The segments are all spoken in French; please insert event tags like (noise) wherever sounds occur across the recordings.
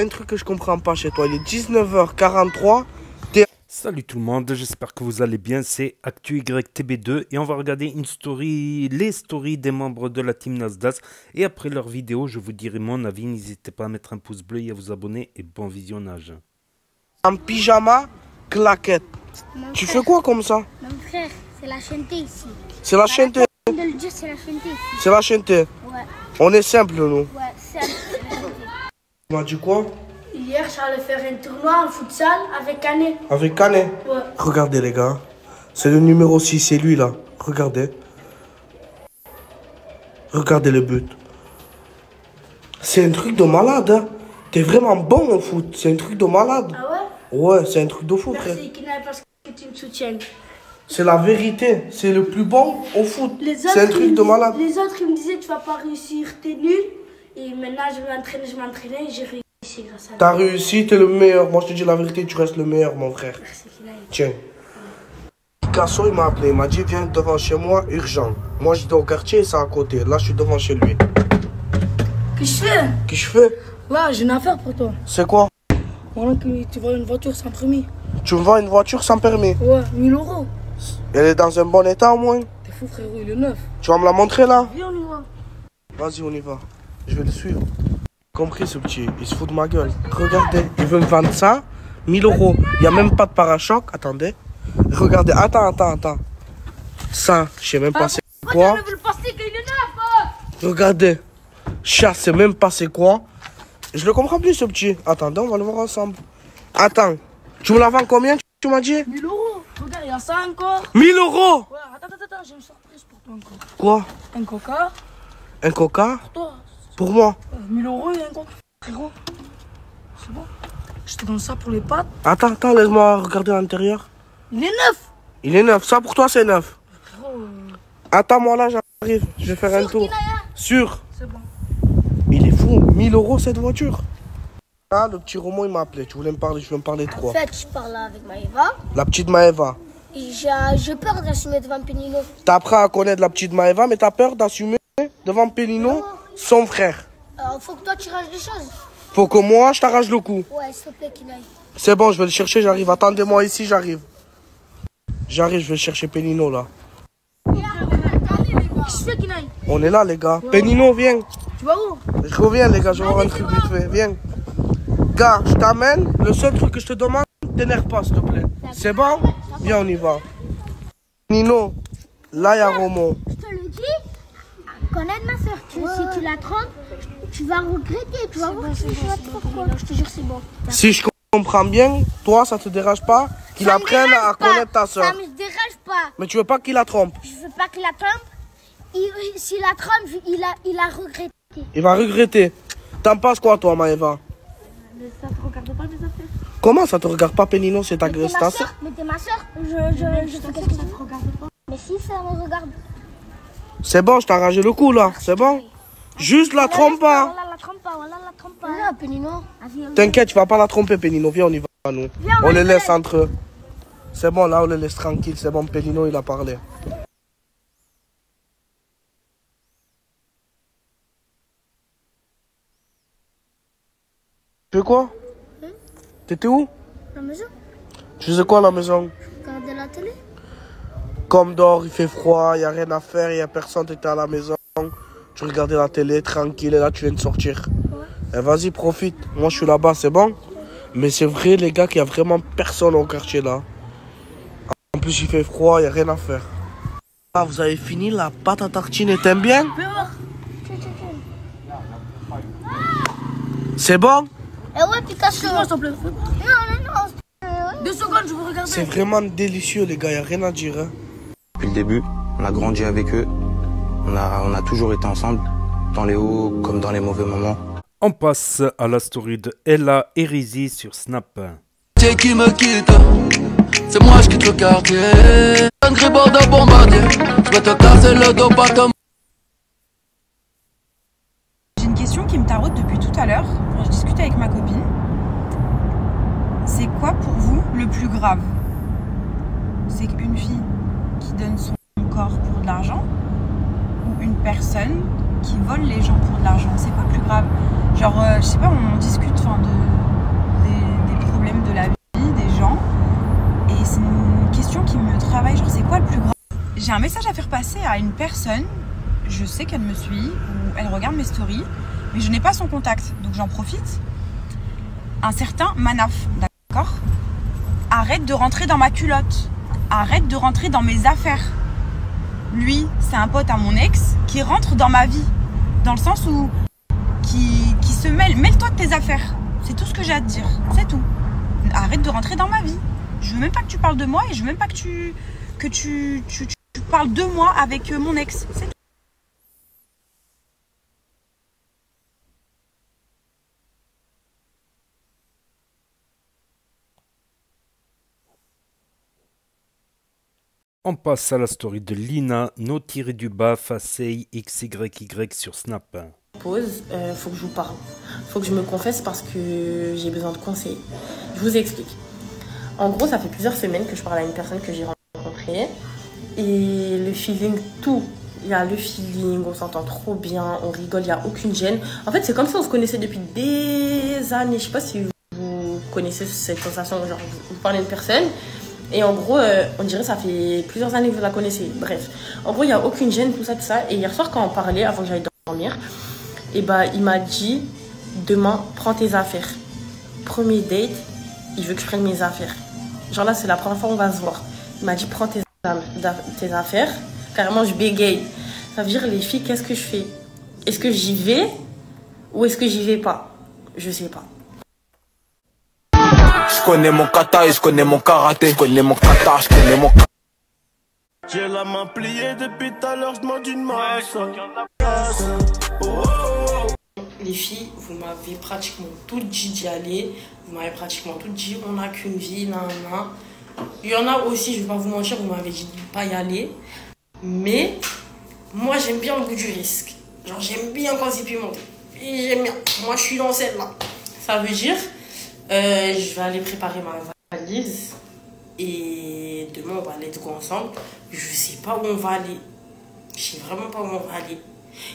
un truc que je comprends pas chez toi. Il est 19h43. Salut tout le monde, j'espère que vous allez bien. C'est ActuYTB2 et on va regarder une story, les stories des membres de la team Nasdaq. Et après leur vidéo, je vous dirai mon avis. N'hésitez pas à mettre un pouce bleu et à vous abonner. Et bon visionnage. En pyjama, claquette. Mon Tu frère, fais quoi comme ça? Mon frère, c'est la chaîne ici. C'est la chaîne T. C'est la chaîne ici. C'est la chaîne T. Ouais, On est simple, nous. ouais, Tu m'as dit quoi Hier, j'allais faire un tournoi en futsal avec Canet. Avec Canet? Ouais. Regardez, les gars. C'est le numéro 6, c'est lui là. Regardez. Regardez le but. C'est un truc de malade, hein. T'es vraiment bon au foot. C'est un truc de malade. Ah ouais? Ouais, c'est un truc de fou, frère. Merci Kinaï parce que tu me soutiens. C'est la vérité. C'est le plus bon au foot. C'est un truc de malade. Les autres, ils me disaient tu vas pas réussir, t'es nul. Et maintenant, je vais m'entraîner, je m'entraînais et j'ai réussi grâce à T'as réussi, t'es le meilleur. Moi, je te dis la vérité, tu restes le meilleur, mon frère. Merci. Tiens. Picasso, il m'a appelé. Il m'a dit, viens devant chez moi, urgent. Moi, j'étais au quartier, c'est à côté. Là, je suis devant chez lui. Qu'est-ce que je fais? Qu'est-ce que je fais? Là, j'ai une affaire pour toi. C'est quoi? Voilà que tu vois une voiture sans permis. Tu me vends une voiture sans permis? Ouais, 1000 euros. Elle est dans un bon état au moins. T'es fou frérot, il est neuf. Tu vas me la montrer là? Viens, on y va. Vas-y, on y va. Je vais le suivre. Compris ce petit, il se fout de ma gueule. Regardez, il veut me vendre ça, 1000 euros. Il n'y a même pas de parachoc. Attendez. Regardez, attends, attends, attends. Ça, je sais même pas c'est quoi. Regardez. Chat, c'est même pas c'est quoi. Je le comprends plus ce petit. Attendez, on va le voir ensemble. Attends. Tu me la vends combien tu m'as dit? 1000 euros. Regarde, il y a ça encore. 1000 euros? Ouais, attends, attends, attends, j'ai une surprise pour toi encore. Quoi? Un coca. Un coca? Pour toi. Pour moi Euh, 1000 euros et un coca. Frérot. C'est bon. Je te donne ça pour les pâtes. Attends, attends, laisse-moi regarder à l'intérieur. Il est neuf. Il est neuf. Ça pour toi, c'est neuf. Frérot, euh, Attends-moi là, j'arrive. Je vais faire un tour. Sûr c'est bon. Il est fou. 1000 euros cette voiture. Ah, le petit Romo, il m'a appelé. Tu voulais me parler, je veux me parler de En quoi? fait, je parle avec Maëva. La petite Maëva. J'ai peur d'assumer devant Pénino. T'as appris à connaître la petite Maëva, mais t'as peur d'assumer devant Pélino son frère. Alors, faut que toi, tu ranges les choses. Faut que moi, je t'arrache le cou. Ouais, s'il te plaît, Kinaï. C'est bon, je vais le chercher, j'arrive. Attendez-moi ici, j'arrive. J'arrive, je vais chercher Pénino là. On est là, les gars. Pénino, viens. Tu vas où? Je reviens, les gars, je vais voir un truc vite fait. Viens. Gars, je t'amène. Le seul truc que je te demande, t'énerve pas, s'il te plaît. C'est bon? Viens, on y va. Nino, là, il y a Romo. Je te le dis, connaître ma Si tu la trompes, tu vas regretter. Tu vas voir que tu vas te pourquoi. Je te jure, c'est bon. Si je comprends bien, toi, ça te dérange pas qu'il Ça apprenne à pas. connaître ta soeur. Ça me dérange pas. Mais tu veux pas qu'il la trompe. Je veux pas qu'il la trompe. Il- S'il la trompe, il a, il a regretté. Il va regretter. T'en penses quoi, toi, Maëva Ça te regarde pas les affaires. Comment ça te regarde pas, Pénino C'est ta, Mais soeur. Mais t'es ma soeur. Je, je, je fais qu'est-ce que tu veux. Mais si ça me regarde. C'est bon, je t'ai arrangé le coup, là. C'est bon Juste la trompe pas. Voilà, la trompe pas. Voilà, la trompe pas. Là, Pénino. T'inquiète, tu vas pas la tromper, Pénino. Viens, on y va, nous. Viens, on les laisse entre eux. C'est bon, là, on les laisse tranquilles. C'est bon, Pénino, il a parlé. Tu fais quoi? T'étais où? La maison. Tu faisais quoi à la maison? Regarder la télé. Comme dehors, il fait froid, il a rien à faire, il y a personne, t'étais à la maison. Tu regardais la télé tranquille et là, tu viens de sortir. Eh, Vas-y, profite. Moi, je suis là-bas, c'est bon? Mais c'est vrai, les gars, qu'il y a vraiment personne au quartier là. En plus, il fait froid, il n'y a rien à faire. Ah, vous avez fini la pâte à tartiner, t'aimes bien? C'est bon? Eh ouais, Picasso. Moi, s'il te plaît. Non, non, non. Deux secondes, je veux regarder. C'est vraiment délicieux, les gars, il n'y a rien à dire. hein. Depuis le début, on a grandi avec eux. On a, on a toujours été ensemble, dans les hauts comme dans les mauvais moments. On passe à la story de Ella Erizi sur Snap. C'est qui me quitte? C'est moi je quitte le quartier Un gribord de bombardier Je vais te casser le dos pas te J'ai une question qui me taraude depuis tout à l'heure. quand Je discute avec ma copine. C'est quoi pour vous le plus grave? C'est qu'une fille qui donne son corps pour de l'argent ou une personne qui vole les gens pour de l'argent. C'est pas plus grave. Genre, euh, je sais pas, on discute de, des, des, problèmes de la vie, des gens. Et c'est une question qui me travaille. Genre, c'est quoi le plus grave? J'ai un message à faire passer à une personne. Je sais qu'elle me suit ou elle regarde mes stories, mais je n'ai pas son contact. Donc j'en profite. Un certain Manaf, d'accord? Arrête de rentrer dans ma culotte. Arrête de rentrer dans mes affaires. Lui, c'est un pote à mon ex qui rentre dans ma vie. Dans le sens où. qui, qui se mêle. Mêle-toi de tes affaires. C'est tout ce que j'ai à te dire. C'est tout. Arrête de rentrer dans ma vie. Je veux même pas que tu parles de moi et je veux même pas que tu. que tu, tu, parles de moi avec euh, mon ex. C'est tout. On passe à la story de Lina, no tiré du bas, Facey XYY sur Snap. pause, euh, faut que je vous parle. Faut que je me confesse parce que j'ai besoin de conseils. Je vous explique. En gros, ça fait plusieurs semaines que je parle à une personne que j'ai rencontrée. Et le feeling, tout. Il y a le feeling, on s'entend trop bien, on rigole, il n'y a aucune gêne. En fait, c'est comme si on se connaissait depuis des années. Je sais pas si vous connaissez cette sensation, genre vous parlez à une personne. Et en gros, euh, on dirait que ça fait plusieurs années que vous la connaissez. Bref. En gros, il n'y a aucune gêne, tout ça, tout ça. Et hier soir, quand on parlait, avant que j'aille dormir, et bah, il m'a dit demain, prends tes affaires. Premier date, il veut que je prenne mes affaires. Genre là, c'est la première fois qu'on va se voir. Il m'a dit prends tes, tes affaires. Carrément, je bégaye. Ça veut dire, les filles, qu'est-ce que je fais? Est-ce que j'y vais ou est-ce que j'y vais pas? Je sais pas. Je connais mon kata et je connais mon karaté. Je connais mon kata, je connais mon kata. J'ai la main pliée depuis tout à l'heure, je demande une masse. Les filles, vous m'avez pratiquement tout dit d'y aller. Vous m'avez pratiquement tout dit, on n'a qu'une vie, nan, nan. Il y en a aussi, je vais pas vous mentir, vous m'avez dit de ne pas y aller. Mais moi, j'aime bien le goût du risque. Genre, j'aime bien quand c'est pimenté. Et j'aime bien. Moi, je suis dans celle-là. Ça veut dire, euh, je vais aller préparer ma valise. Et demain, on va aller go ensemble. Je sais pas où on va aller. Je sais vraiment pas où on va aller.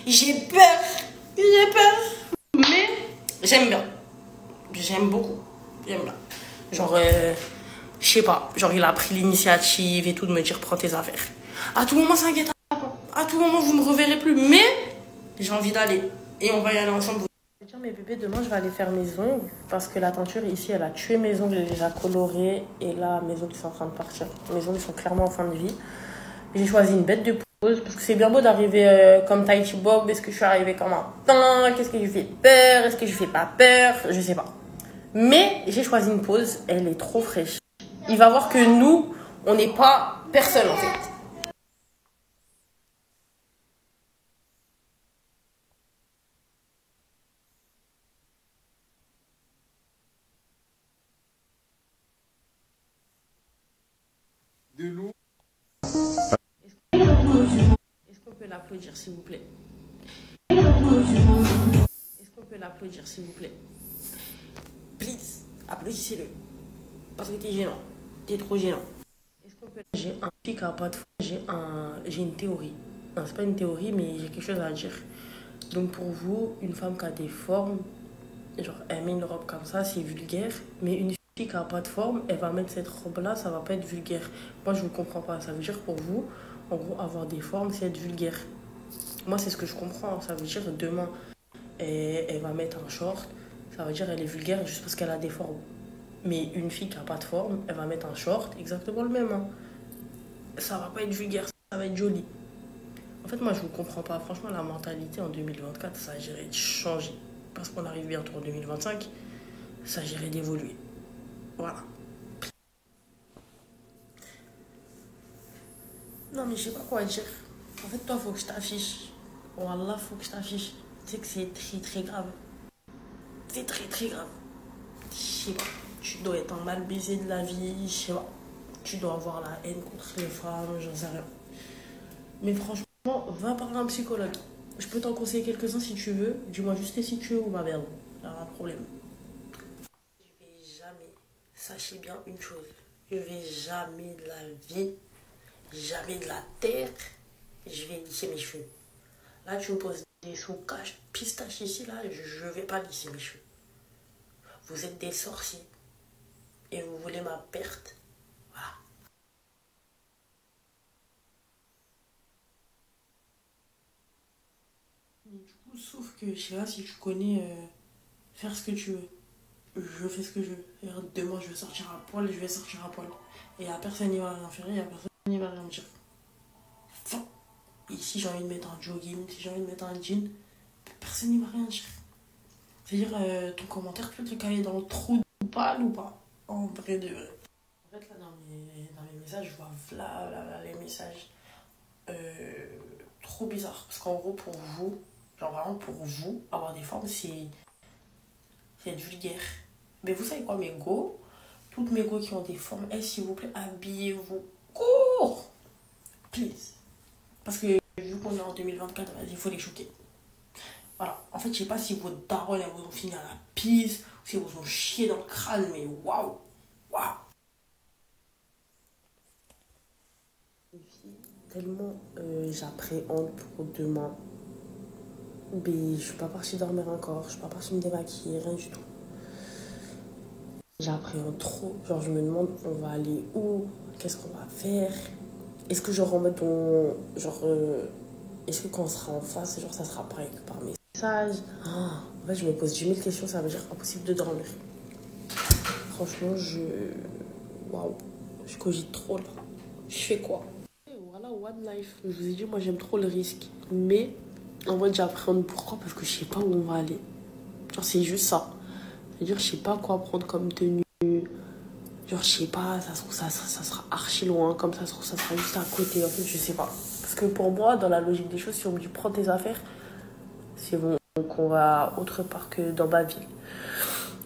J'ai peur. J'ai peur. Mais j'aime bien. J'aime beaucoup. J'aime bien. Genre, euh, je sais pas. Genre, il a pris l'initiative et tout de me dire prends tes affaires. À tout moment, ça inquiète. À tout moment, vous me reverrez plus. Mais j'ai envie d'aller. Et on va y aller ensemble. Dire, mes bébés, demain, je vais aller faire mes ongles. Parce que la teinture ici, elle a tué mes ongles. Elle les a colorés. Et là, mes ongles sont en train de partir. Mes ongles sont clairement en fin de vie. J'ai choisi une bête de pause. Parce que c'est bien beau d'arriver euh, comme Tai Chi Bob. Est-ce que je suis arrivée comme un teint Qu'est-ce que je fais peur? Est-ce que je fais pas peur? Je sais pas. Mais j'ai choisi une pause. Elle est trop fraîche. Il va voir que nous, on n'est pas personne en fait. S'il vous plaît Est-ce qu'on peut l'applaudir s'il vous plaît? Please, applaudissez-le. Parce que t'es gênant. T'es trop gênant. Est-ce qu'on peut... J'ai un pic à pas de J'ai un... une théorie. Non, c'est pas une théorie, mais j'ai quelque chose à dire. Donc pour vous, une femme qui a des formes, genre elle met une robe comme ça, c'est vulgaire. Mais une fille qui a pas de forme, elle va mettre cette robe-là, ça va pas être vulgaire. Moi, je ne comprends pas. Ça veut dire pour vous, en gros, avoir des formes, c'est être vulgaire. Moi, c'est ce que je comprends. Ça veut dire demain, elle, va mettre un short. Ça veut dire elle est vulgaire juste parce qu'elle a des formes. Mais une fille qui n'a pas de forme, elle va mettre un short, exactement le même. Hein. Ça va pas être vulgaire, ça va être joli. En fait, moi, je ne comprends pas. Franchement, la mentalité en 2024, ça agirait de changer. Parce qu'on arrive bientôt en 2025, ça agirait d'évoluer. Voilà. Non, mais je sais pas quoi dire. En fait, toi, faut que je t'affiche. Wallah, faut que je t'affiche. Tu sais que c'est très, très grave. C'est très, très grave. Je sais pas. Tu dois être un mal baisé de la vie. Je sais pas. Tu dois avoir la haine contre les femmes, j'en sais rien. Mais franchement, va parler à un psychologue. Je peux t'en conseiller quelques-uns si tu veux. Dis-moi juste si tu veux ou ma merde. Il n'y a pas de problème. Je vais jamais, sachez bien une chose. Je vais jamais de la vie, jamais de la terre, je vais lisser mes cheveux. Là, tu me poses des choux cash, pistache ici, là, je vais pas d'ici, mes cheveux. Vous êtes des sorciers et vous voulez ma perte. Voilà. Du coup, sauf que je sais pas si tu connais euh, faire ce que tu veux. Je fais ce que je veux. Demain, je vais sortir à poil, je vais sortir à poil. Et à personne n'y va rien faire, et à personne n'y va rien dire. Et si j'ai envie de mettre un jogging, si j'ai envie de mettre un jean, personne n'y va rien dire. C'est-à-dire, euh, ton commentaire peut te caler dans le trou de balle ou pas? En vrai de vrai. En fait, là, dans mes, dans mes messages, je vois les messages euh, trop bizarres. Parce qu'en gros, pour vous, genre vraiment pour vous, avoir des formes, c'est c'est être vulgaire. Mais vous savez quoi, mes go? Toutes mes go qui ont des formes, eh, s'il vous plaît, habillez-vous court Please. Parce que vu qu'on est en 2024, vas-y, il faut les choquer. Voilà. En fait, je sais pas si vos darons, vous ont fini à la pisse, ou si vous ont chié dans le crâne, mais waouh Waouh Tellement euh, j'appréhende pour demain. Mais je suis pas partie dormir encore, je suis pas partie me démaquiller, rien du tout. J'appréhende trop. Genre, je me demande, on va aller où? Qu'est-ce qu'on va faire? Est-ce que genre en mode on. Genre. euh, Est-ce que quand on sera en face, genre ça sera pareil que par message? Ah, En fait, je me pose 10 000 questions, ça veut dire impossible de dormir. Franchement, je. Waouh. Je cogite trop là. Je fais quoi? Voilà, one life. Je vous ai dit, moi j'aime trop le risque. Mais en mode j'appréhende pourquoi? Parce que je sais pas où on va aller. Genre, c'est juste ça. C'est-à-dire, je sais pas quoi prendre comme tenue. Je sais pas, ça se trouve, ça, ça, sera archi loin, comme ça se trouve, ça sera juste à côté. En fait, je sais pas. Parce que pour moi, dans la logique des choses, si on me dit prends tes affaires, c'est bon qu'on va autre part que dans ma ville.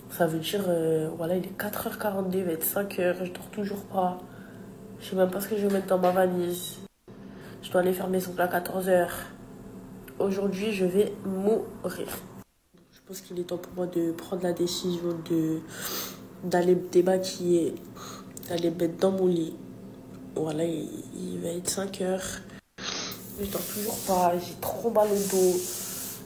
Ça veut dire, euh, voilà, il est 4h42, il va être 5h, je dors toujours pas. Je sais même pas ce que je vais mettre dans ma valise. Je dois aller faire mes ongles à 14h. Aujourd'hui, je vais mourir. Je pense qu'il est temps pour moi de prendre la décision de d'aller me démaquiller, d'aller me mettre dans mon lit. Voilà, il, va être 5 heures. Je dors toujours pas, j'ai trop mal au dos.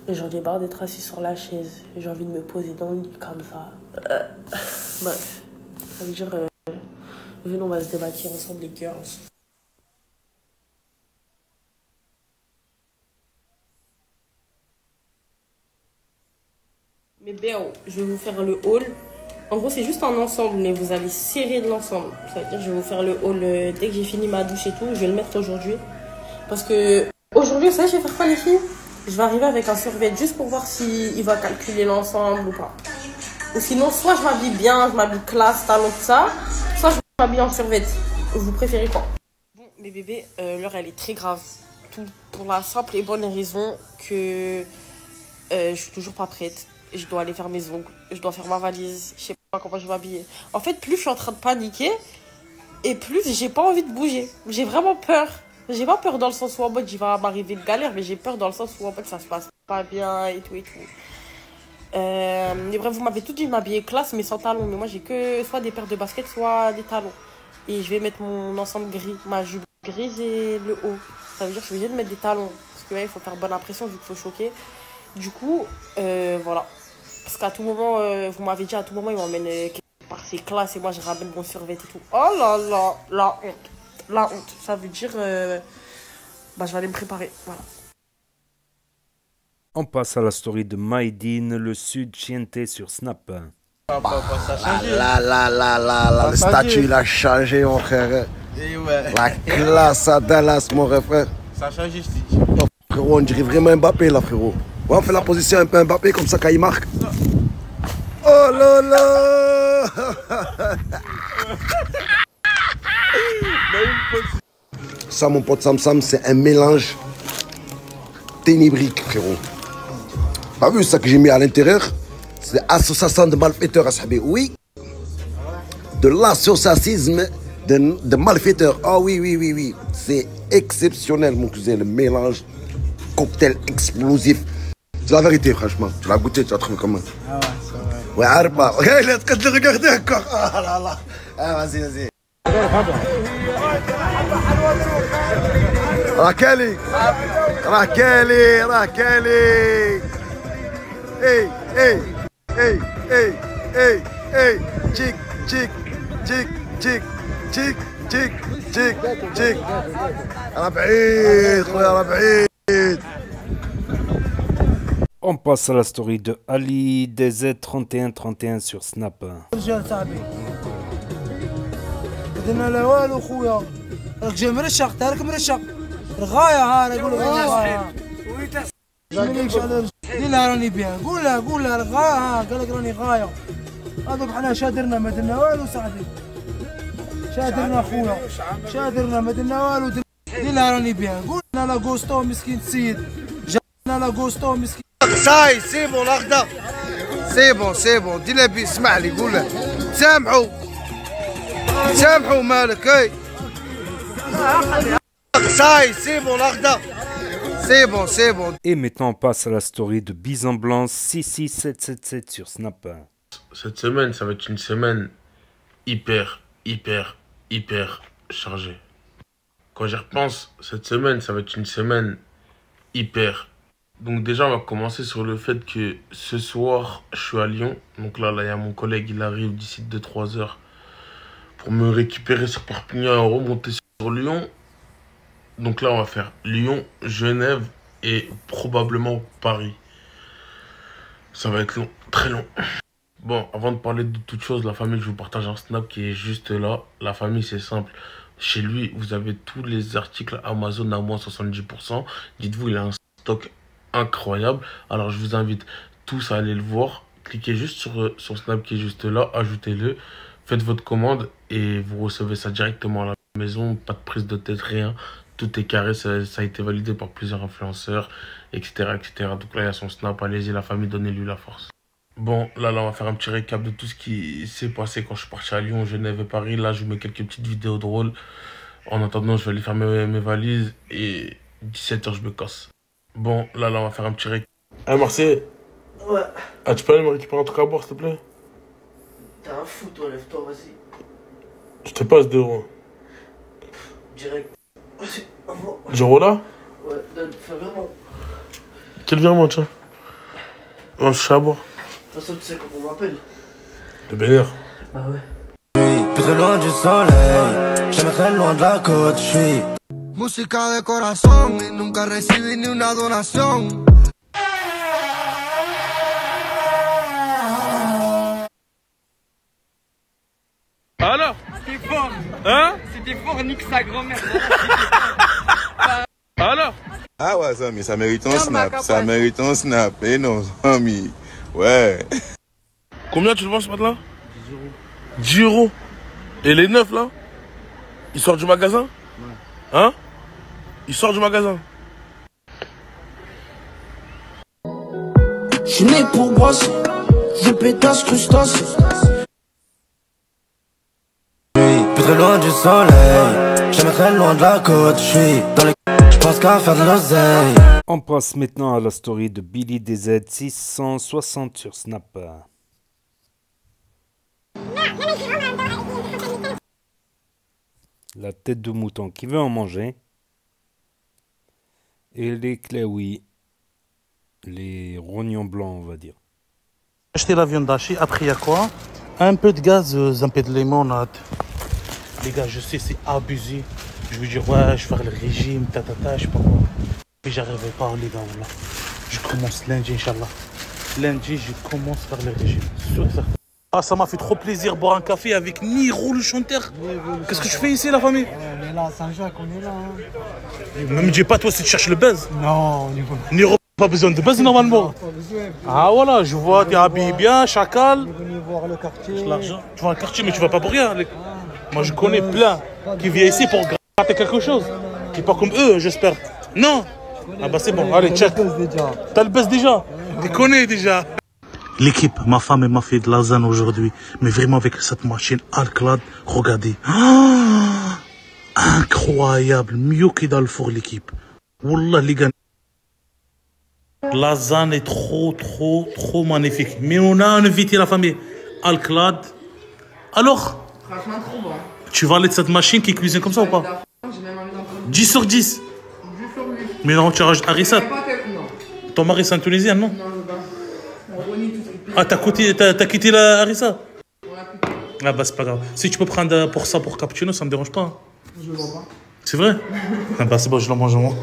Et j'en ai marre d'être assis sur la chaise. J'ai envie de me poser dans le lit comme ça. Euh, (laughs) Bref, ça veut dire, euh, venez, on va se démaquiller ensemble, les girls. Mais Béo, je vais vous faire le haul. En gros, c'est juste un ensemble, mais vous allez serrer de l'ensemble. Ça veut dire que je vais vous faire le haul euh, dès que j'ai fini ma douche et tout. Je vais le mettre aujourd'hui. Parce que aujourd'hui, vous savez, je vais faire quoi, les filles? Je vais arriver avec un survêt juste pour voir s'il va calculer l'ensemble ou pas. Ou sinon, soit je m'habille bien, je m'habille classe, talon, tout ça. Soit je m'habille en survêt. Vous préférez quoi? Bon, mes bébés, euh, l'heure, elle est très grave. Tout pour la simple et bonne raison que euh, je suis toujours pas prête. Je dois aller faire mes ongles, je dois faire ma valise, je sais comment je vais m'habiller. En fait, plus je suis en train de paniquer, et plus j'ai pas envie de bouger. J'ai vraiment peur. J'ai pas peur dans le sens où en mode il va m'arriver une galère, mais j'ai peur dans le sens où en fait ça se passe pas bien et tout et tout. Euh, bref, vous m'avez tout dit de m'habiller classe mais sans talons. Mais moi j'ai que soit des paires de baskets, soit des talons. Et je vais mettre mon ensemble gris, ma jupe grise et le haut. Ça veut dire que je suis obligée de mettre des talons. Parce que ouais, il faut faire bonne impression vu qu'il faut choquer. Du coup, euh, voilà. Parce qu'à tout moment, euh, vous m'avez dit à tout moment, il m'emmène euh, quelque part c'est classe et moi je ramène mon survêt et tout. Oh là là, la honte. La honte. Ça veut dire, euh, bah je vais aller me préparer. Voilà. On passe à la story de Maïdine, le sud Chiente sur Snap. Ah là là là là là, le statut il a changé mon frère. Et ouais. La classe à Dallas mon frère. Ça a changé, je t'ai dit. Oh, frérot, on dirait vraiment Mbappé là frérot. Ouais, on fait la position un peu Mbappé comme ça quand il marque. Oh là là (laughs) Ça mon pote Sam Sam c'est un mélange ténébrique frérot. T'as vu ça que j'ai mis à l'intérieur? C'est association de malfaiteurs à sahabi. Oui. De l'associatisme de, de malfaiteurs. Ah oui, oui, oui, oui. C'est exceptionnel, mon cousin, le mélange cocktail explosif. C'est la vérité, franchement. Tu l'as goûté, tu as trouvé comment Ah ouais, c'est vrai. Ouais, arrête pas. Regarde, il est en le regarder encore. Ah là là. Ah, vas-y, vas-y. Rakeli. Rakeli, Rakeli. Hey, hey, hey, hey, hey, hey. تشيك تشيك تشيك تشيك تشيك تشيك تشيك تشيك Rabi, بعيد خويا راه On passe à la story de Ali DZ3131 sur Snap. رجال صاحبي قلنا لا والو خويا راك جاي مرشق تارك مرشق الغايه ها انا اقول الغايه مانيش على رجل. قول لها راني بيان قول لها قول لها الغايه ها قال لك راني غايه هذوك حنا شادرنا ما درنا والو صاحبي شادرنا خويا شادرنا ما درنا والو درنا قول لها راني بيان قول لها لاغوستو مسكين السيد جانا لاغوستو مسكين ساي سي بون الاخضر سي بون سي بون دي لابي اسمع لي قول له سامحوا سامحوا مالك اي ساي سي بون الاخضر سي بون سي بون Et maintenant, on passe à la story de Bison Blanc 66777 sur Snap. Cette semaine, ça va être une semaine hyper, hyper, hyper chargée. Quand j'y repense, cette semaine, ça va être une semaine hyper. donc déjà, on va commencer sur le fait que ce soir, je suis à Lyon. Donc là, là, il y a mon collègue, il arrive d'ici 2-3 heures pour me récupérer sur Perpignan et remonter sur Lyon. Donc là, on va faire Lyon, Genève et probablement Paris. Ça va être long, très long. Bon, avant de parler de toute chose, la famille, je vous partage un snap qui est juste là. La famille, c'est simple. Chez lui, vous avez tous les articles Amazon à moins 70%. Dites-vous, il a un stock incroyable. Alors, je vous invite tous à aller le voir. Cliquez juste sur euh, son snap qui est juste là. Ajoutez-le. Faites votre commande et vous recevez ça directement à la maison. Pas de prise de tête, rien. Tout est carré. Ça, a été validé par plusieurs influenceurs, etc., etc. Donc là, il y a son snap. Allez-y, la famille, donnez-lui la force. Bon, là, là, on va faire un petit récap de tout ce qui s'est passé quand je suis parti à Lyon, Genève et Paris. Là, je vous mets quelques petites vidéos drôles. En attendant, je vais aller faire mes valises et 17h, je me casse. Bon, là, là, on va faire un petit récap. Ah, Marseille Ouais. Ah, tu peux aller me récupérer un truc à boire, s'il te plaît? T'as un fou, toi, lève-toi, vas-y. Je te passe 2 euros. Direct. Vas-y, là? Ouais, donne, fais vraiment. Quel virement, tiens? Un chat à boire. De toute façon, tu sais comment on m'appelle. De Bénère. Bah ouais. Plus très loin du soleil, jamais très loin de la côte, je suis Música de corazón y nunca recibí ni una donación. Alors C'était fort Hein? C'était fort, nique sa grand-mère Alors Ah ouais, ça, mais ça mérite un snap. Ça mérite un snap. Eh non, ami. Ouais. Combien tu le vends ce matelas? 10 euros. Et les neufs là? Ils sortent du magasin? Hein? Ils sortent du magasin Je suis né pour brosser, je pétasse crustacé. Plus très loin du soleil, jamais très loin de la côte, je suis dans les... Je pense qu'à faire de l'oseille. On passe maintenant à la story de Billy DZ 660 sur Snap. La tête de mouton qui veut en manger. Et les claouis. Les rognons blancs, on va dire. Acheter la viande hachée, après il y a quoi? Un peu de gaz, euh, un peu de limonade. Les gars, je sais, c'est abusé. Je veux dire, ouais, je vais faire le régime, ta ta ta, je sais pas quoi. Mais j'arriverai pas, les gars, voilà. Je commence lundi, Inch'Allah. Lundi, je commence faire le régime. Ah, ça m'a fait trop plaisir boire un café avec Niro le chanteur. Qu'est-ce que je fais ici, la famille? Est là à Saint-Jacques, on est là. hein. Ne me dis pas, toi, si tu cherches le buzz. Non, Nico. Niro, pas besoin de buzz normalement. Ah, voilà, je vois, t'es habillé bien, chacal. Voir le quartier. L'argent. Tu vas le quartier, mais tu vas pas pour rien. les- Moi, je connais plein qui viennent ici pour gratter quelque chose. Qui pas comme eux, j'espère. Non Ah bah c'est bon, allez, check. T'as le buzz déjà Tu connais déjà. L'équipe, ma femme, elle m'a fait de lasagne aujourd'hui. Mais vraiment avec cette machine Alclad, regardez. Ah, incroyable. Mieux que dans le four, l'équipe. Wallah, les gars. Lasagne est trop, trop, trop magnifique. Mais on a invité la famille Alclad. Alors, Franchement, trop bon. tu vas aller de cette machine qui cuisine comme ça ou pas? J'ai même envie d'en prendre 10 sur 10. 10 sur 8. Mais non, tu rajoutes Harissa. Ton mari, c'est un Tunisien, non? Non, je veux pas. On renie tout ce qui Ah, t'as quitté, t'as, t'as quitté la Harissa? Ah bah c'est pas grave. Si tu peux prendre euh, pour ça, pour cappuccino, ça me dérange pas. C'est vrai? (laughs) Ah bah, C'est bon, je l'en mange moi.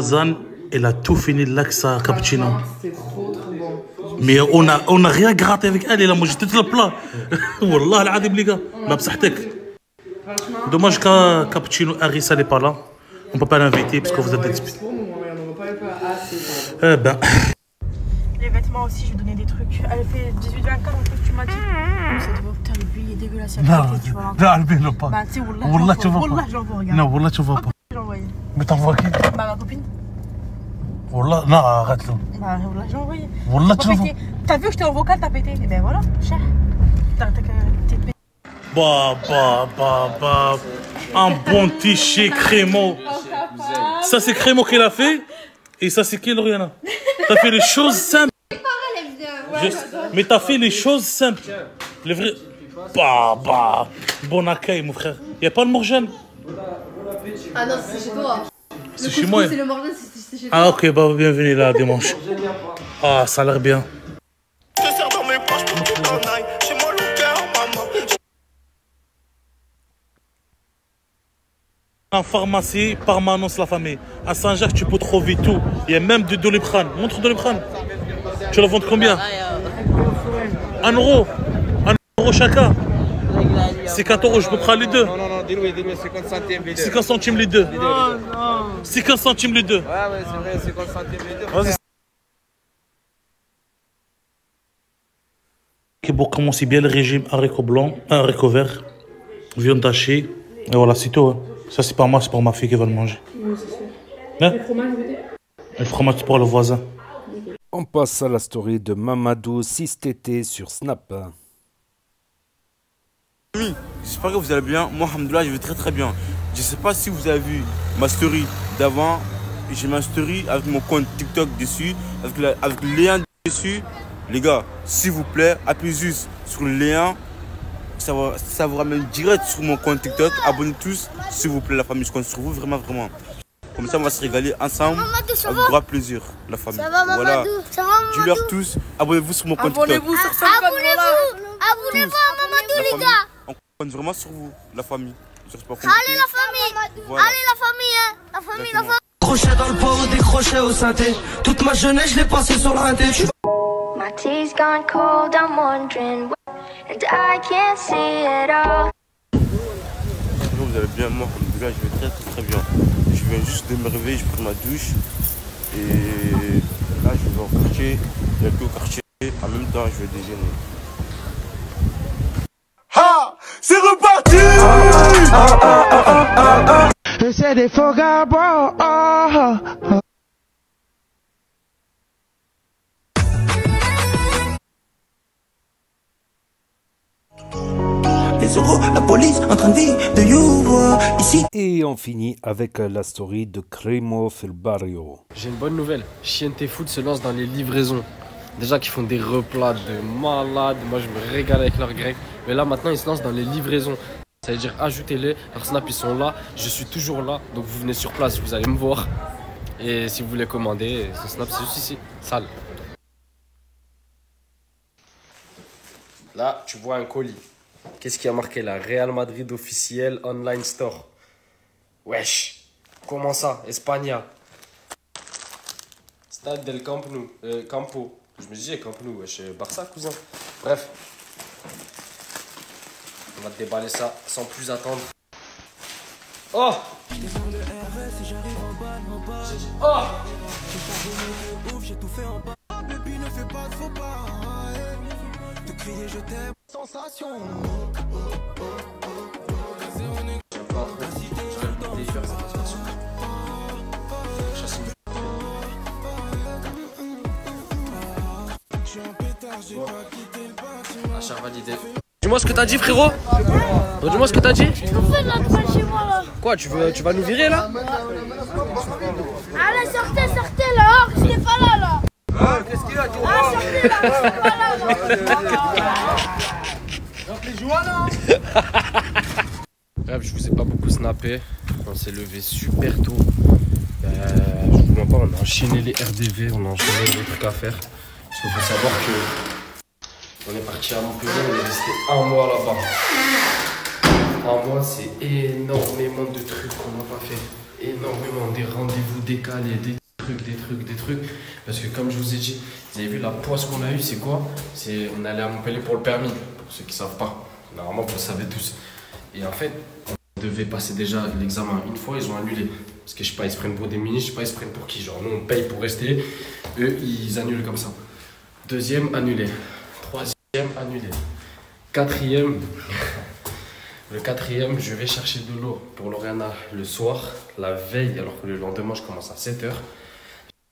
Zan, elle a tout fini l'Axa cappuccino. C'est trop trop bon. Mais on a, on a rien gratté avec elle, elle a mangé tout le plat. Wallah, elle a Dommage qu'un cappuccino Harissa n'est pas là. On ne peut pas l'inviter parce que vous êtes des... Eh ben... Aussi, je vais donner des trucs. Elle fait 18-24 en plus, tu m'as dit. Robe, putain, le est dégueulasse. non, tu vois. non, non, pas. Bah, tu sais, Wallah, Wallah, je tu l'envoie. vas Wallah, pas. je l'envoie, regarde. Non, Wallah, tu pas. Je. Mais t'envoies qui? Bah, ma copine. Wallah, non, arrête là. Bah, Wallah, j'ai envoyé. Wallah, T'as tu vu que j'étais en vocal, t'as pété. Et ben voilà, cher. T'as pété. Bah, bah, bah, bah. Un bon t-shirt crémo. Ça, c'est crémo qu'il a fait. Et ça, c'est qui, Lauriana T'as fait les choses simples. Juste- Mais t'as fait les choses simples. Les vrais. Bah, bah. Bon accueil, mon frère. Y'a pas le Morgane? Ah non, c'est chez toi. C'est Le chez moi. C'est le morgane, c'est c'est chez toi. Ah, ok, bah, bienvenue là, dimanche. Ah, ça a l'air bien. Le. En pharmacie, permanence la famille. À Saint-Jacques, tu peux trouver tout. Il y a même du doliprane. Montre doliprane. Tu la vends combien? Un euro. Un euro chacun. C'est 4 euros, je peux prendre les deux. Non, non, non, dis-le, dis-le, 50 centimes les deux. 50 centimes les deux. Non, non. 50 centimes les deux. Ouais, ouais, c'est vrai, 50 centimes les deux. Vas-y. Pour commencer bien le régime, haricots blancs, un haricot vert, viande hachée. Et voilà, c'est tout. hein. Ça, c'est pas moi, c'est pour ma fille qui va le manger. Hein Le fromage, c'est pour le voisin. On passe à la story de Mamadou 6TT sur Snap. J'espère que vous allez bien. Moi, Alhamdoulilah, je vais très très bien. Je sais pas si vous avez vu ma story d'avant. J'ai ma story avec mon compte TikTok dessus, avec le lien dessus. Les gars, s'il vous plaît, appuyez juste sur le lien. Ça, va, ça vous ramène direct sur mon compte TikTok. Abonnez tous, s'il vous plaît, la famille. Je compte sur vous, vraiment, vraiment. Comme ça, on va se régaler ensemble. Mamadou, ça avec va grand plaisir, la famille. Ça va, voilà. Mamadou Ça va, Dis-leur Mamadou tous, abonnez-vous sur mon compte TikTok. Abonnez-vous sur son compte, Abonnez-vous Abonnez-vous à Mamadou, les gars On compte vraiment sur vous, la famille. Allez, la famille Voilà. Allez, la famille, hein La famille, la famille Crochet dans le pot, décroché au synthé. Toute ma jeunesse, je l'ai passé sur la Tu My tea's gone cold, I'm wondering why, and I can't see it all. Bonjour, vous allez bien Moi, je vais très très très bien. Je viens juste de me réveiller, je prends ma douche. Et là, je vais au quartier. Il y a que au quartier. En même temps, je vais déjeuner. Ha C'est reparti C'est des faux gars, bro. Les euros, la police, en train de vivre de you, ici. Et on finit avec euh, la story de Cremo Fil Barrio. J'ai une bonne nouvelle. Chienté Food se lance dans les livraisons. Déjà qu'ils font des replats de malades. Moi, je me régale avec leur grec. Mais là, maintenant, ils se lancent dans les livraisons. Ça veut dire ajoutez-les. Leur Snap, ils sont là. Je suis toujours là. Donc, vous venez sur place, vous allez me voir. Et si vous voulez commander, ce Snap, c'est juste ici. Sale. Là, tu vois un colis. Qu'est-ce qui a marqué là Real Madrid officiel online store? Wesh. Comment ça? Espagna. Stade del Camp Nou. Euh, Campo. Je me disais Camp Nou, wesh. euh, Barça, cousin. Bref. On va déballer ça sans plus attendre. Oh Oh Sensation. Achat validé. Dis-moi ce que t'as dit, frérot. Dis-moi ce que t'as dit. Qu'est-ce qu'on fait là devant chez moi là Quoi, tu veux, tu vas nous virer là? Allez, sortez, sortez là, oh, restez pas là là Qu'est-ce qu'il a Ah, Bref, je vous ai pas beaucoup snappé. On s'est levé super tôt. Euh, je vous mens pas, on a enchaîné les RDV, on a enchaîné les trucs à faire. Parce qu'il faut savoir que on est parti à Montpellier, on est resté un mois là-bas. Un mois, c'est énormément de trucs qu'on n'a pas fait. Énormément, des rendez-vous décalés, des trucs, des trucs, des trucs. Parce que comme je vous ai dit, vous avez vu la poisse qu'on a eue, c'est quoi? C'est on allait à Montpellier pour le permis, pour ceux qui savent pas. Normalement, vous le savez tous. Et en fait, on devait passer déjà l'examen une fois, ils ont annulé. Parce que je sais pas, ils se prennent pour des ministres, je sais pas, ils se prennent pour qui? Genre, nous, on paye pour rester, eux, ils annulent comme ça. Deuxième, annulé. Troisième, annulé. Quatrième, (laughs) le quatrième, je vais chercher de l'eau pour Loriana le soir, la veille, alors que le lendemain, je commence à 7h.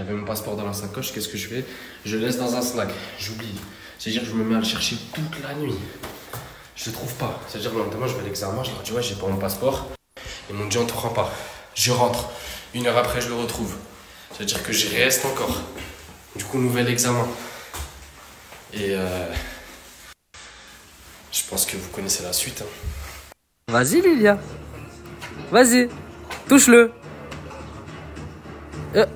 J'avais mon passeport dans la sacoche, qu'est-ce que je fais? Je le laisse dans un snack, j'oublie. C'est-à-dire que je me mets à le chercher toute la nuit. Je le trouve pas. C'est-à-dire que le lendemain, je vais à l'examen, je leur dis ouais, j'ai pas mon passeport. Ils m'ont dit on te prend pas. Je rentre. Une heure après, je le retrouve. C'est-à-dire que j'y reste encore. Du coup, nouvel examen. Et euh, je pense que vous connaissez la suite. hein. Vas-y, Lilia. Vas-y. Touche-le. Euh.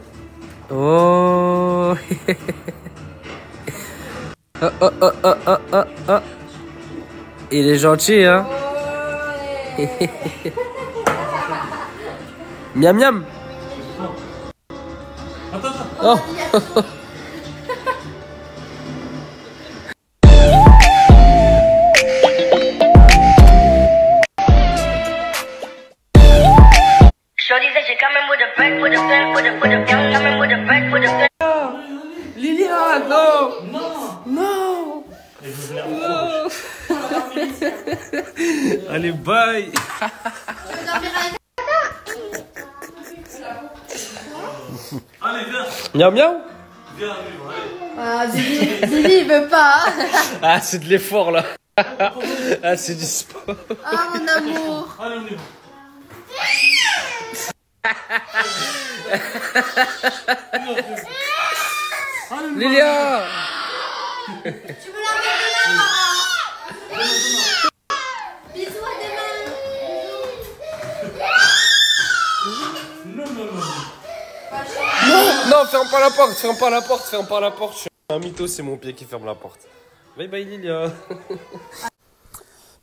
Oh. (laughs) oh, oh, oh, oh, oh, oh, oh. Il est gentil, hein. (laughs) miam miam. Oh. (laughs) Allez, bye. Allez, viens. Miam miam. Viens. Ah, Zili, Zili, il veut pas. Ah, c'est de l'effort là. Ah, c'est du sport. Ah, mon amour. Allez, on y va. Lilia. Bisous Non, ferme pas la porte, ferme pas la porte, ferme pas la porte. Je suis un mytho, c'est mon pied qui ferme la porte. Bye bye Lilia. (laughs)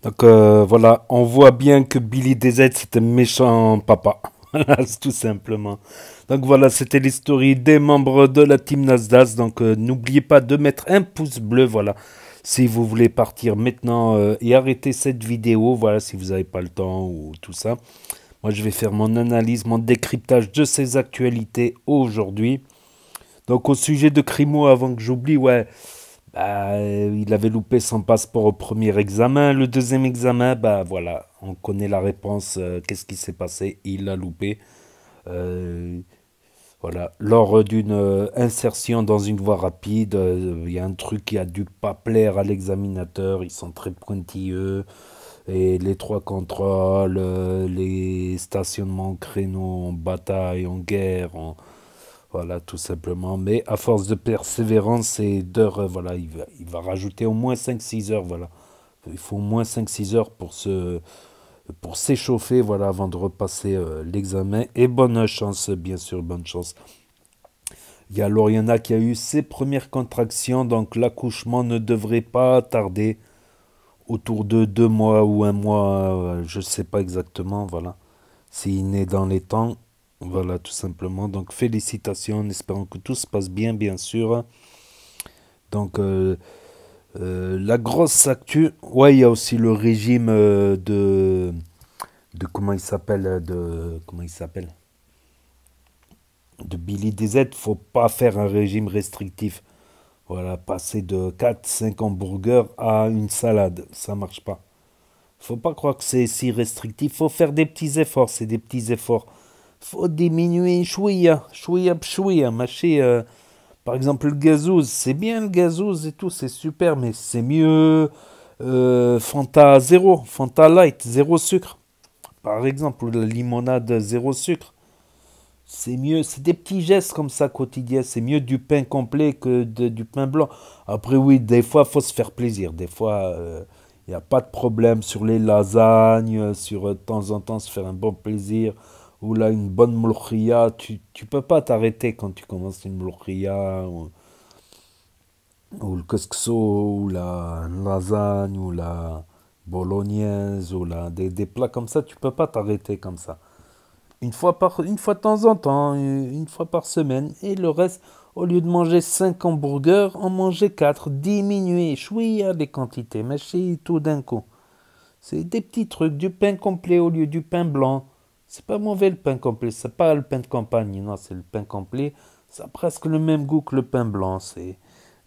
Donc euh, voilà, on voit bien que Billy DZ c'est un méchant papa. (laughs) Tout simplement. Donc voilà, c'était l'histoire des membres de la team Nasdaq. Donc euh, n'oubliez pas de mettre un pouce bleu, voilà. Si vous voulez partir maintenant euh, et arrêter cette vidéo, voilà, si vous n'avez pas le temps ou tout ça. Moi, je vais faire mon analyse, mon décryptage de ces actualités aujourd'hui. Donc au sujet de Crimo, avant que j'oublie, ouais, bah, il avait loupé son passeport au premier examen. Le deuxième examen, bah voilà, on connaît la réponse. euh, Qu'est-ce qui s'est passé? Il l'a loupé. Euh, voilà, lors d'une euh, insertion dans une voie rapide, euh, il y a un truc qui a dû pas plaire à l'examinateur. Ils sont très pointilleux. Et les trois contrôles, euh, les stationnements en créneau, en bataille, en guerre, voilà, tout simplement. Mais à force de persévérance et d'heures, euh, voilà, il va, rajouter au moins 5-6 heures, voilà. Il faut au moins 5-6 heures pour se pour s'échauffer, voilà, avant de repasser euh, l'examen. Et bonne chance, bien sûr, bonne chance. Il y a Lauriana qui a eu ses premières contractions, donc l'accouchement ne devrait pas tarder autour de deux mois ou un mois, euh, je ne sais pas exactement, voilà. S'il naît dans les temps, voilà, tout simplement. Donc félicitations, en espérant que tout se passe bien, bien sûr. Donc euh, euh, la grosse actu, ouais, il y a aussi le régime de, de comment il s'appelle, de comment il s'appelle, de Billy DZ. Faut pas faire un régime restrictif. Voilà, passer de 4-5 hamburgers à une salade, ça marche pas. Faut pas croire que c'est si restrictif. Faut faire des petits efforts, c'est des petits efforts. Faut diminuer chouïa, chouïa, chouïa, mâcher. euh, par exemple, le gazouz, c'est bien le gazouz et tout, c'est super, mais c'est mieux euh, Fanta zéro, Fanta light, zéro sucre. Par exemple, la limonade zéro sucre. C'est mieux, c'est des petits gestes comme ça quotidiens. C'est mieux du pain complet que de- du pain blanc. Après, oui, des fois, faut se faire plaisir. Des fois, il n'y a pas de problème sur les lasagnes, euh, sur euh, de temps en temps se faire un bon plaisir. Ou là, une bonne mloukhia. Tu ne peux pas t'arrêter quand tu commences une mloukhia. Ou, ou le couscous, ou la lasagne, ou la bolognaise, ou la, des, des plats comme ça. Tu peux pas t'arrêter comme ça. Une fois, par, de temps en temps, une fois par semaine. Et le reste, au lieu de manger 5 hamburgers, en manger 4. Diminuer, chouïa les quantités, mais tout d'un coup. C'est des petits trucs, du pain complet au lieu du pain blanc. C'est pas mauvais le pain complet, c'est pas le pain de campagne, non, c'est le pain complet. Ça a presque le même goût que le pain blanc. C'est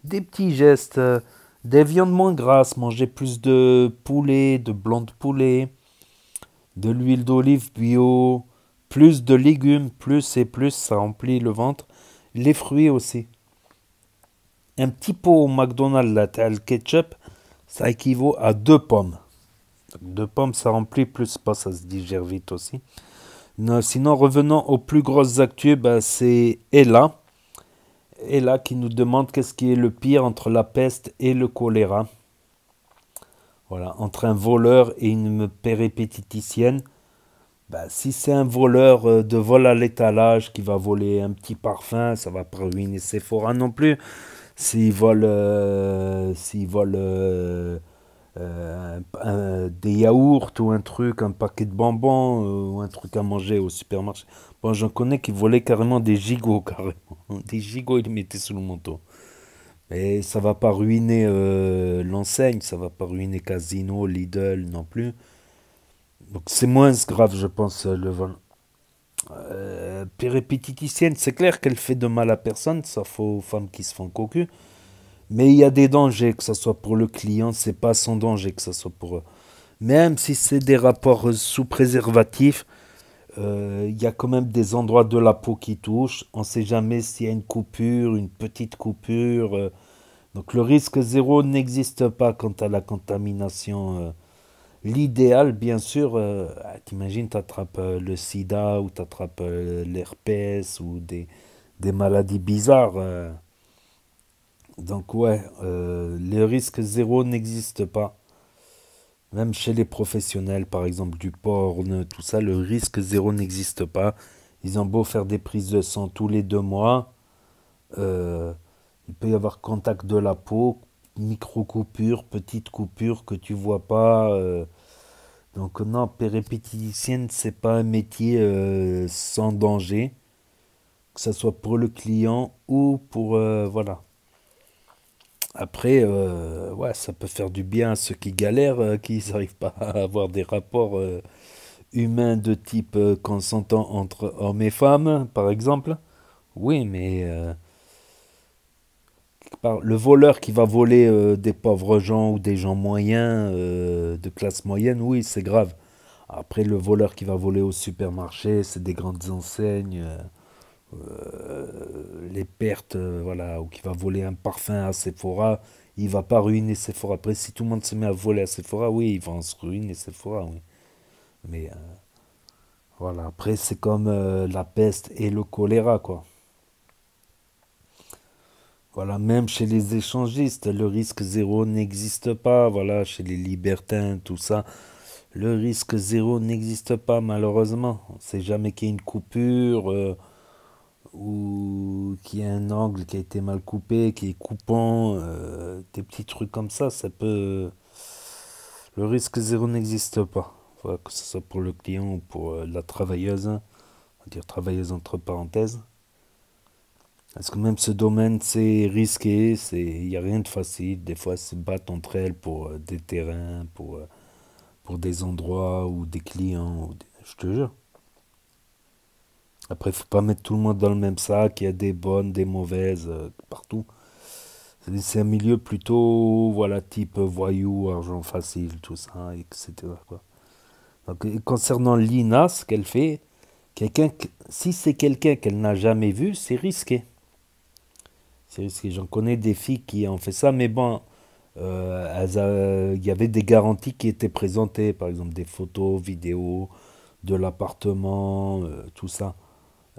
des petits gestes, euh, des viandes moins grasses, manger plus de poulet, de blanc de poulet, de l'huile d'olive bio, plus de légumes, plus et plus, ça remplit le ventre. Les fruits aussi. Un petit pot au McDonald's, là, le ketchup, ça équivaut à deux pommes. Deux pommes, ça remplit plus, pas, ça se digère vite aussi. Non, sinon, revenons aux plus grosses actus, bah, c'est Ella. Ella qui nous demande qu'est-ce qui est le pire entre la peste et le choléra. Voilà, entre un voleur et une péripétiticienne. Bah, si c'est un voleur euh, de vol à l'étalage qui va voler un petit parfum, ça va pas ruiner Sephora non plus. S'il vole, euh, vole euh, des yaourts ou un truc, un paquet de bonbons ou un truc à manger au supermarché. Bon, j'en connais qui volaient carrément des gigots, (laughs) carrément. Des gigots, ils les mettaient sous le manteau. Mais ça va pas ruiner l'enseigne, ça va pas ruiner Casino, Lidl non plus. Donc c'est moins grave, je pense, euh, le vol. Euh, péripétiticienne, c'est clair qu'elle fait de mal à personne, sauf aux femmes qui se font cocu. Mais il y a des dangers, que ce soit pour le client, c'est pas sans danger que ce soit pour eux. Même si c'est des rapports sous préservatif, euh, il y a quand même des endroits de la peau qui touchent. On ne sait jamais s'il y a une coupure, une petite coupure. Euh. donc le risque zéro n'existe pas quant à la contamination L'idéal, bien sûr, euh, t'imagines, t'attrapes euh, le sida ou t'attrapes euh, l'herpès ou des, des, maladies bizarres. Donc ouais, le risque zéro n'existe pas. Même chez les professionnels, par exemple du porn, tout ça, le risque zéro n'existe pas. Ils ont beau faire des prises de sang tous les deux mois, il peut y avoir contact de la peau, micro-coupure, petite coupure que tu vois pas. Euh. donc non, péripéticienne, c'est pas un métier euh, sans danger, que ce soit pour le client ou pour... Euh, voilà. Après, ouais, ça peut faire du bien à ceux qui galèrent, qui (laughs) n'arrivent pas à avoir des rapports humains de type consentant entre hommes et femmes, par exemple. Oui, mais le voleur qui va voler euh, des pauvres gens ou des gens moyens, euh, de classe moyenne, oui, c'est grave. Après, le voleur qui va voler au supermarché, c'est des grandes enseignes, euh, les pertes, voilà, ou qui va voler un parfum à Sephora, il va pas ruiner Sephora. Après, si tout le monde se met à voler à Sephora, oui, il va se ruiner Sephora, oui. Mais voilà, après, c'est comme la peste et le choléra, quoi. Voilà, même chez les échangistes, le risque zéro n'existe pas. Voilà, chez les libertins, tout ça, le risque zéro n'existe pas, malheureusement. On ne sait jamais qu'il y a une coupure euh, ou qu'il y a un angle qui a été mal coupé, qui est coupant, euh, des petits trucs comme ça, ça peut. Le risque zéro n'existe pas. Que ce soit pour le client ou pour euh, la travailleuse, on va dire travailleuse entre parenthèses. Parce que même ce domaine, c'est risqué, il n'y a rien de facile. Des fois, elles se battent entre elles pour euh, des terrains, pour, euh, pour des endroits ou des clients. je te jure. Après, il faut pas mettre tout le monde dans le même sac. Il y a des bonnes, des mauvaises, euh, partout. C'est un milieu plutôt, voilà, type voyou, argent facile, tout ça, etc. Concernant Lina, ce qu'elle fait, quelqu'un, si c'est quelqu'un qu'elle n'a jamais vu, c'est risqué. C'est risqué. J'en connais des filles qui ont fait ça, mais bon, euh, il y avait des garanties qui étaient présentées, par exemple des photos, vidéos de l'appartement, euh, tout ça.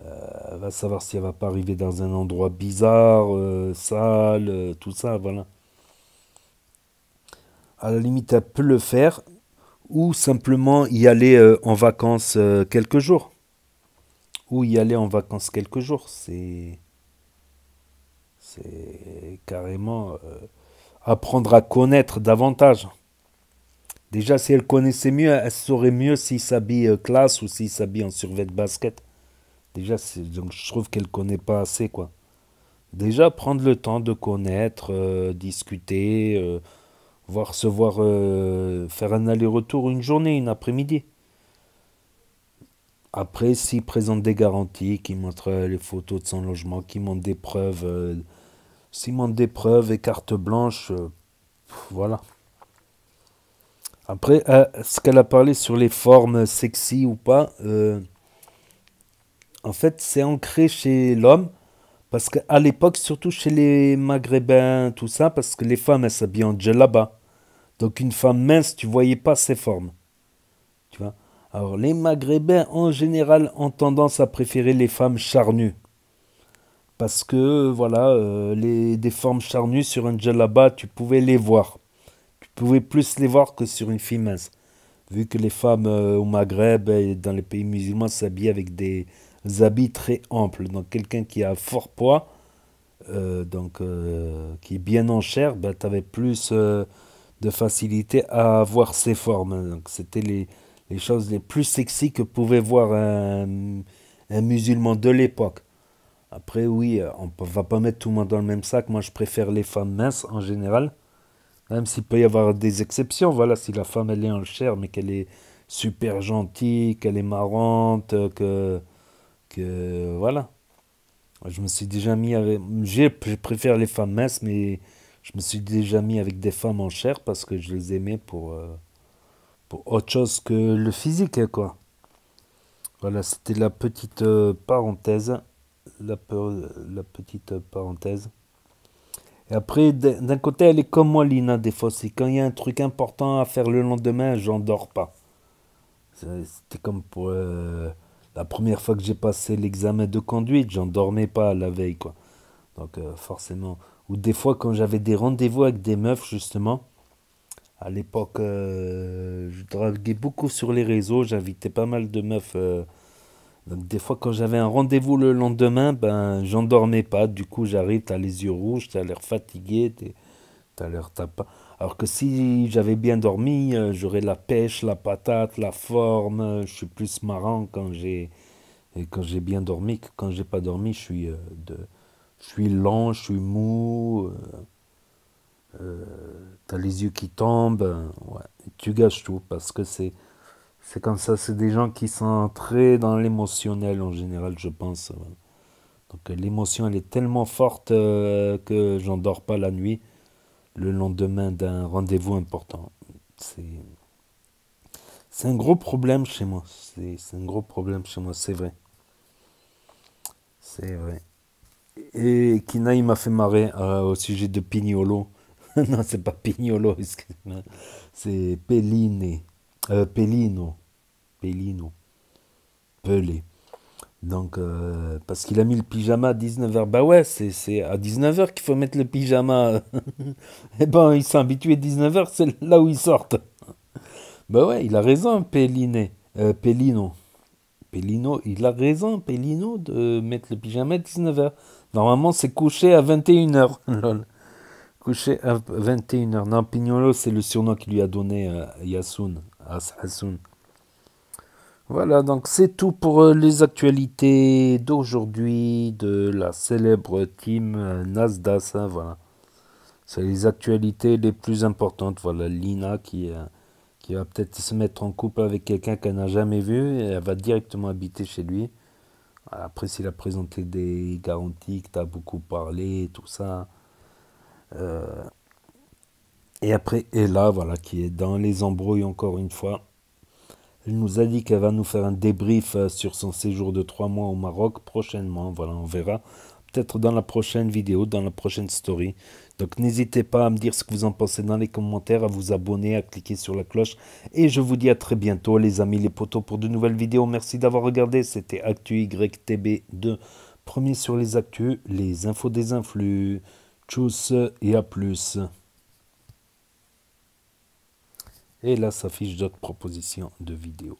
Euh, elle va savoir si elle va pas arriver dans un endroit bizarre, sale, tout ça, voilà. À la limite, elle peut le faire, ou simplement y aller en vacances quelques jours. Ou y aller en vacances quelques jours, c'est c'est carrément euh, apprendre à connaître davantage. Déjà, si elle connaissait mieux, elle saurait mieux s'il s'habille euh, classe ou s'il s'habille en survêt de basket. Déjà, donc, je trouve qu'elle connaît pas assez, quoi. Déjà, prendre le temps de connaître, euh, discuter, voir se voir, faire un aller-retour une journée, une après-midi. Après, s'il présente des garanties, qu'il montre les photos de son logement, qu'il montre des preuves, des preuves et carte blanche, euh, voilà. Après, euh, ce qu'elle a parlé sur les formes sexy ou pas, euh, en fait, c'est ancré chez l'homme. Parce qu'à l'époque, surtout chez les maghrébins, tout ça, parce que les femmes, elles s'habillaient en djellaba. Donc une femme mince, tu voyais pas ses formes. Tu vois? Alors les maghrébins, en général, ont tendance à préférer les femmes charnues. Parce que, voilà, euh, les, des formes charnues sur un djellaba, tu pouvais les voir. Tu pouvais plus les voir que sur une fille mince. Vu que les femmes euh, au Maghreb et dans les pays musulmans s'habillent avec des habits très amples. Donc quelqu'un qui a fort poids, euh, donc qui est bien en chair, ben, tu avais plus de facilité à voir ses formes. Donc c'était les, les choses les plus sexy que pouvait voir un, un musulman de l'époque. Après, oui, euh, on ne va pas mettre tout le monde dans le même sac. Moi, je préfère les femmes minces en général. Même s'il peut y avoir des exceptions. Voilà, si la femme, elle est en chair, mais qu'elle est super gentille, qu'elle est marrante, que, que... Voilà. Je me suis déjà mis avec... Je préfère les femmes minces, mais je me suis déjà mis avec des femmes en chair parce que je les aimais pour, euh, pour autre chose que le physique, quoi. Voilà, c'était la petite euh, parenthèse. La, la petite parenthèse. Et après, d'un côté, elle est comme moi, Lina, des fois. C'est quand il y a un truc important à faire le lendemain, j'en dors pas. C'était comme pour euh, la première fois que j'ai passé l'examen de conduite, j'en dormais pas la veille, quoi. Donc, euh, forcément. Ou des fois, quand j'avais des rendez-vous avec des meufs, justement, à l'époque, euh, je draguais beaucoup sur les réseaux, j'invitais pas mal de meufs. Des fois, quand j'avais un rendez-vous le lendemain, ben, j'en dormais pas. Du coup, j'arrive, t'as les yeux rouges, t'as l'air fatigué, t'as l'air t'as pas. Alors que si j'avais bien dormi, euh, j'aurais la pêche, la patate, la forme. euh, Je suis plus marrant quand j'ai quand j'ai bien dormi que quand j'ai pas dormi. Je suis euh, de, je suis lent, je suis mou. t'as les yeux qui tombent. ouais, tu gâches tout parce que c'est c'est comme ça, c'est des gens qui sont très dans l'émotionnel en général, je pense. Donc l'émotion, elle est tellement forte euh, que j'en dors pas la nuit le lendemain d'un rendez-vous important. C'est un gros problème chez moi. C'est un gros problème chez moi, c'est vrai. C'est vrai. Et Kina, il m'a fait marrer euh, au sujet de Pignolo. (laughs) non, c'est pas Pignolo, excusez-moi. C'est Pelliné. Euh, Pellino. Pellino. Pelé. Donc, euh, parce qu'il a mis le pyjama à 19h. Bah ouais, c'est à 19h qu'il faut mettre le pyjama. (laughs) Eh ben, ils sont habitués à 19h, c'est là où ils sortent. Bah ouais, il a raison, Pelliné. Euh, Pellino. Pellino, il a raison, Pellino, de mettre le pyjama à 19h. Normalement, c'est couché à 21h. (laughs) Lol. Couché à 21h. Non, Pignolo, c'est le surnom qu'il lui a donné à Hassoun. Voilà, donc c'est tout pour euh, les actualités d'aujourd'hui de la célèbre team euh, Nasdaq. hein, voilà. C'est les actualités les plus importantes. Voilà, Lina qui, euh, qui va peut-être se mettre en couple avec quelqu'un qu'elle n'a jamais vu et elle va directement habiter chez lui. Après, s'il a présenté des garanties, que tu as beaucoup parlé, tout ça. Et après, Ella, voilà, qui est dans les embrouilles encore une fois. Elle nous a dit qu'elle va nous faire un débrief euh, sur son séjour de trois mois au Maroc prochainement. Voilà, on verra. Peut-être dans la prochaine vidéo, dans la prochaine story. Donc n'hésitez pas à me dire ce que vous en pensez dans les commentaires, à vous abonner, à cliquer sur la cloche. Et je vous dis à très bientôt les amis, les potos, pour de nouvelles vidéos. Merci d'avoir regardé. C'était Actu YTB2. Premier sur les actus, les infos des influx. Tchuss et à plus. Et là s'affiche d'autres propositions de vidéos.